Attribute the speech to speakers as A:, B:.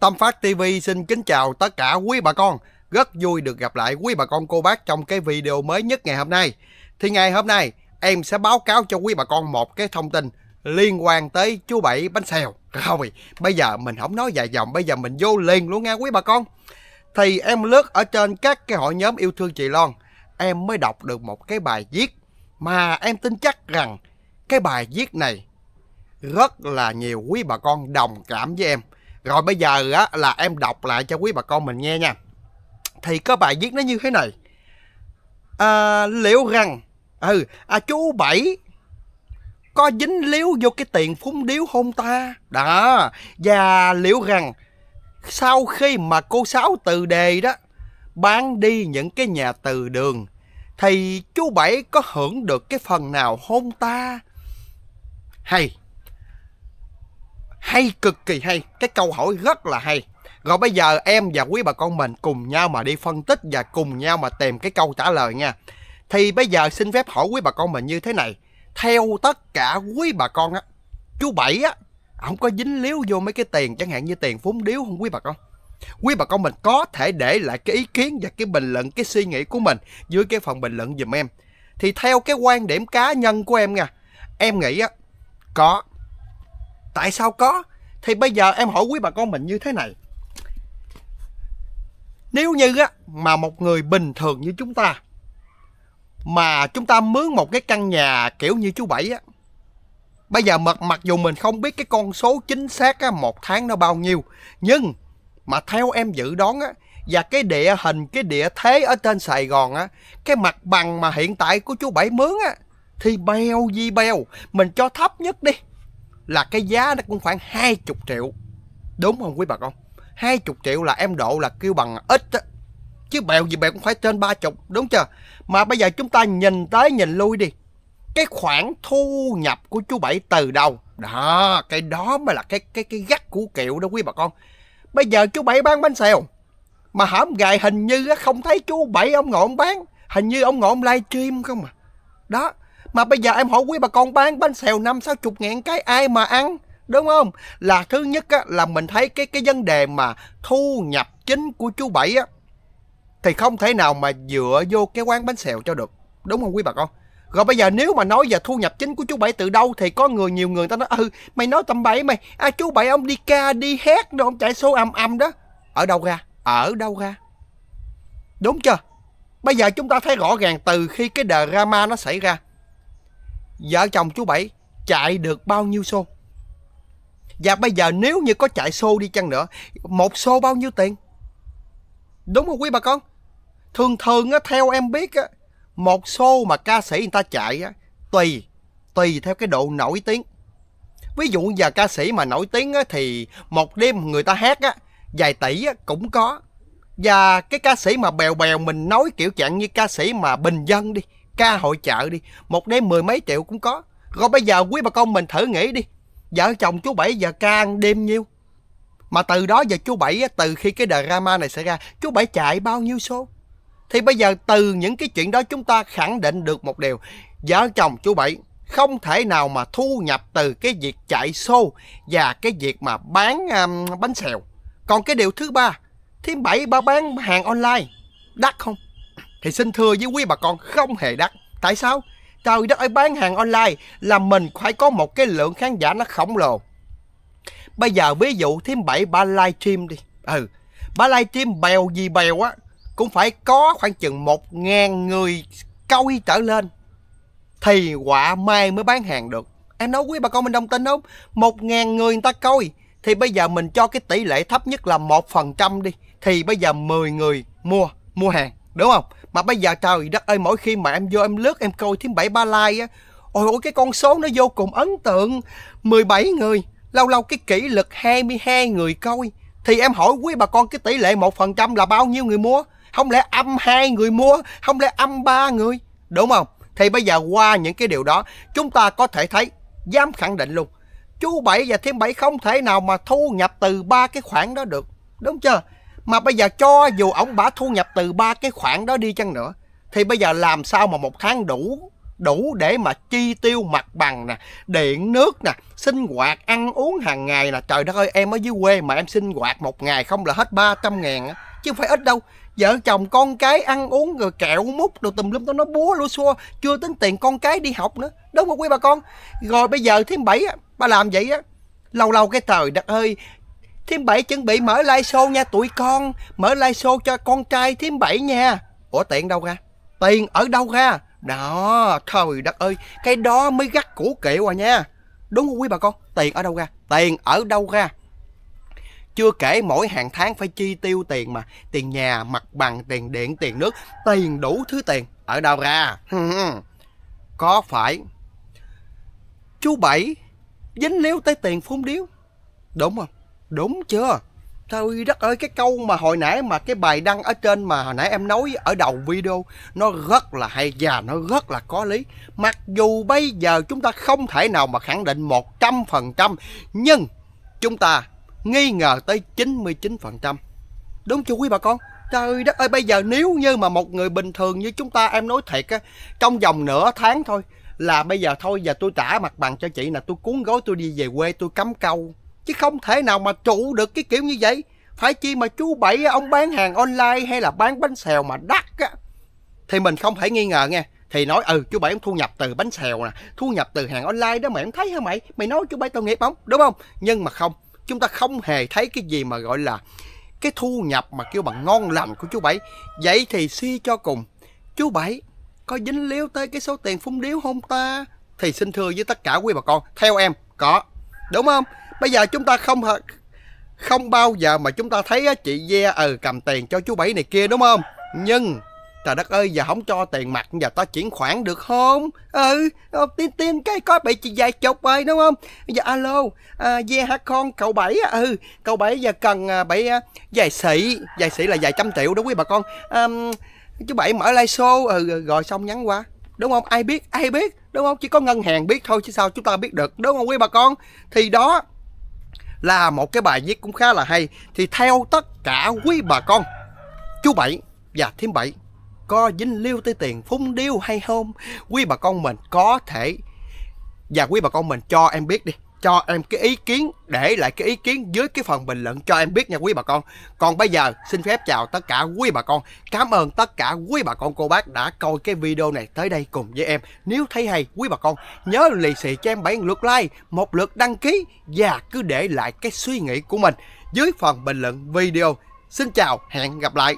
A: Tâm Phát TV xin kính chào tất cả quý bà con. Rất vui được gặp lại quý bà con cô bác trong cái video mới nhất ngày hôm nay. Thì ngày hôm nay em sẽ báo cáo cho quý bà con một cái thông tin liên quan tới chú Bảy bánh xèo. Rồi, bây giờ mình không nói dài dòng, bây giờ mình vô liền luôn nha quý bà con. Thì em lướt ở trên các cái hội nhóm yêu thương chị Loan, em mới đọc được một cái bài viết mà em tin chắc rằng cái bài viết này rất là nhiều quý bà con đồng cảm với em. Rồi bây giờ á, là em đọc lại cho quý bà con mình nghe nha. Thì có bài viết nó như thế này. À, liệu rằng ừ à, chú Bảy có dính líu vô cái tiền phúng điếu không ta? Đó, và liệu rằng sau khi mà cô Sáu từ đề đó bán đi những cái nhà từ đường thì chú Bảy có hưởng được cái phần nào hôn ta? Hay, hay cực kỳ hay, cái câu hỏi rất là hay. Rồi bây giờ em và quý bà con mình cùng nhau mà đi phân tích và cùng nhau mà tìm cái câu trả lời nha. Thì bây giờ xin phép hỏi quý bà con mình như thế này. Theo tất cả quý bà con á, chú Bảy á, không có dính líu vô mấy cái tiền chẳng hạn như tiền phúng điếu không quý bà con? Quý bà con mình có thể để lại cái ý kiến và cái bình luận, cái suy nghĩ của mình dưới cái phần bình luận dùm em. Thì theo cái quan điểm cá nhân của em nha, em nghĩ á, có. Tại sao có? Thì bây giờ em hỏi quý bà con mình như thế này. Nếu như á, mà một người bình thường như chúng ta mà chúng ta mướn một cái căn nhà kiểu như chú Bảy á, bây giờ mặc mặc dù mình không biết cái con số chính xác á, một tháng nó bao nhiêu, nhưng mà theo em dự đoán á, và cái địa hình, cái địa thế ở trên Sài Gòn á, cái mặt bằng mà hiện tại của chú Bảy mướn á, thì bèo gì bèo, mình cho thấp nhất đi, là cái giá nó cũng khoảng 20 triệu. Đúng không quý bà con? 20 triệu là em độ là kêu bằng ít á. Chứ bèo gì bèo cũng phải trên 30, đúng chưa? Mà bây giờ chúng ta nhìn tới nhìn lui đi. Cái khoản thu nhập của chú Bảy từ đâu? Đó, cái đó mới là cái cái cái gắt của kiệu đó quý bà con. Bây giờ chú Bảy bán bánh xèo. Mà hổm gài hình như không thấy chú Bảy ông ngộ ông bán. Hình như ông ngộ ông livestream không à. Đó. Mà bây giờ em hỏi quý bà con bán bánh xèo năm sáu chục ngàn cái ai mà ăn. Đúng không? Là thứ nhất á, là mình thấy cái cái vấn đề mà thu nhập chính của chú Bảy á. Thì không thể nào mà dựa vô cái quán bánh xèo cho được. Đúng không quý bà con? Rồi bây giờ nếu mà nói về thu nhập chính của chú Bảy từ đâu thì có người nhiều người ta nói ừ mày nói tầm bậy mày à chú Bảy ông đi ca đi hát rồi ông chạy số âm âm đó. Ở đâu ra? Ở đâu ra? Đúng chưa? Bây giờ chúng ta thấy rõ ràng từ khi cái drama nó xảy ra vợ chồng chú Bảy chạy được bao nhiêu xô? Và bây giờ nếu như có chạy xô đi chăng nữa, một xô bao nhiêu tiền? Đúng không quý bà con? Thường thường á, theo em biết á, một xô mà ca sĩ người ta chạy á, tùy, tùy theo cái độ nổi tiếng. Ví dụ giờ ca sĩ mà nổi tiếng á, thì một đêm người ta hát á, vài tỷ á, cũng có. Và cái ca sĩ mà bèo bèo mình nói kiểu chặn như ca sĩ mà bình dân đi, ca hội chợ đi, một đêm mười mấy triệu cũng có. Rồi bây giờ quý bà con mình thử nghĩ đi, vợ chồng chú Bảy giờ ca ăn đêm nhiêu? Mà từ đó giờ chú Bảy, từ khi cái drama này xảy ra, chú Bảy chạy bao nhiêu số? Thì bây giờ từ những cái chuyện đó chúng ta khẳng định được một điều, vợ chồng chú Bảy không thể nào mà thu nhập từ cái việc chạy xô và cái việc mà bán um, bánh xèo. Còn cái điều thứ ba, thêm bảy ba bán hàng online, đắt không? Thì xin thưa với quý bà con không hề đắt. Tại sao? Trời đất ơi bán hàng online là mình phải có một cái lượng khán giả nó khổng lồ. Bây giờ ví dụ thêm bảy ba livestream đi. Ừ, ba livestream bèo gì bèo á cũng phải có khoảng chừng một ngàn người coi trở lên thì quả mai mới bán hàng được. Em nói quý bà con mình đồng tin không? Một ngàn người người ta coi thì bây giờ mình cho cái tỷ lệ thấp nhất là một phần trăm đi thì bây giờ 10 người mua mua hàng đúng không? Mà bây giờ trời đất ơi, mỗi khi mà em vô em lướt, em coi thêm bảy, ba like á, Ôi ôi, cái con số nó vô cùng ấn tượng. 17 người, Lâu lâu cái kỷ lực 22 người coi. Thì em hỏi quý bà con cái tỷ lệ 1% là bao nhiêu người mua? Không lẽ âm hai người mua, Không lẽ âm ba người? Đúng không? Thì bây giờ qua những cái điều đó, Chúng ta có thể thấy, Dám khẳng định luôn, Chú Bảy và thêm Bảy không thể nào mà thu nhập từ ba cái khoản đó được. Đúng chưa? Mà bây giờ cho dù ổng bả thu nhập từ ba cái khoản đó đi chăng nữa thì bây giờ làm sao mà một tháng đủ đủ để mà chi tiêu mặt bằng nè, điện nước nè, sinh hoạt, ăn uống hàng ngày nè. Trời đất ơi, em ở dưới quê mà em sinh hoạt một ngày không là hết 300 ngàn á, chứ không phải ít đâu. Vợ chồng con cái ăn uống rồi kẹo mút đồ tùm lum tao nó búa lúa xua, chưa tính tiền con cái đi học nữa. Đúng không quý bà con? Rồi bây giờ thêm bảy á, bà làm vậy á. Lâu lâu cái trời đất ơi, Thím Bảy chuẩn bị mở live show nha tụi con. Mở live show cho con trai Thím Bảy nha. Ủa tiền đâu ra? Tiền ở đâu ra? Đó trời đất ơi. Cái đó mới gắt củ kiệu à nha. Đúng không quý bà con? Tiền ở đâu ra? Tiền ở đâu ra? Chưa kể mỗi hàng tháng phải chi tiêu tiền mà. Tiền nhà, mặt bằng, tiền điện, tiền nước. Tiền đủ thứ tiền. Ở đâu ra? Có phải Chú Bảy Dính líu tới tiền phun điếu? Đúng không? Đúng chưa? Trời đất ơi, cái câu mà hồi nãy mà cái bài đăng ở trên mà hồi nãy em nói ở đầu video, nó rất là hay và nó rất là có lý. Mặc dù bây giờ chúng ta không thể nào mà khẳng định 100% nhưng chúng ta nghi ngờ tới 99%. Đúng chưa quý bà con? Trời đất ơi, bây giờ nếu như mà một người bình thường như chúng ta, em nói thiệt á, trong vòng nửa tháng thôi, là bây giờ thôi, giờ tôi trả mặt bằng cho chị là tôi cuốn gói tôi đi về quê, tôi cắm câu chứ không thể nào mà trụ được cái kiểu như vậy. Phải chi mà chú bảy ông bán hàng online hay là bán bánh xèo mà đắt á. Thì mình không thể nghi ngờ nghe. thì nói ừ chú bảy ông thu nhập từ bánh xèo nè, thu nhập từ hàng online đó mày không thấy hả mày? Mày nói chú bảy tội nghiệp không? Đúng không? Nhưng mà không, chúng ta không hề thấy cái gì mà gọi là cái thu nhập mà kêu bằng ngon lành của chú bảy. Vậy thì suy cho cùng, chú bảy có dính líu tới cái số tiền phúng điếu không ta? Thì xin thưa với tất cả quý bà con, theo em, có. Đúng không? Bây giờ chúng ta không không bao giờ mà chúng ta thấy chị Ve ừ ờ, cầm tiền cho chú Bảy này kia đúng không? Nhưng trời đất ơi giờ không cho tiền mặt giờ ta chuyển khoản được không? Ừ ờ, tin tin cái có bị chị vài chục rồi đúng không? Giờ alo ờ, à, Ve hả con? Cậu Bảy ừ cậu Bảy giờ cần bảy à, vài sĩ vài sĩ là vài trăm triệu đó quý bà con. À, chú Bảy mở live show ừ, ừ, rồi xong nhắn qua. Đúng không? Ai biết ai biết đúng không? Chỉ có ngân hàng biết thôi chứ sao chúng ta biết được đúng không quý bà con? Thì đó là một cái bài viết cũng khá là hay. Thì theo tất cả quý bà con, chú bảy và thím bảy, có dính liêu tới tiền phun điêu hay không? Quý bà con mình có thể và quý bà con mình cho em biết đi cho em cái ý kiến, để lại cái ý kiến dưới cái phần bình luận cho em biết nha quý bà con. Còn bây giờ, xin phép chào tất cả quý bà con. Cảm ơn tất cả quý bà con cô bác đã coi cái video này tới đây cùng với em. Nếu thấy hay, quý bà con, nhớ lì xì cho em bảy lượt like, một lượt đăng ký và cứ để lại cái suy nghĩ của mình dưới phần bình luận video. Xin chào, hẹn gặp lại.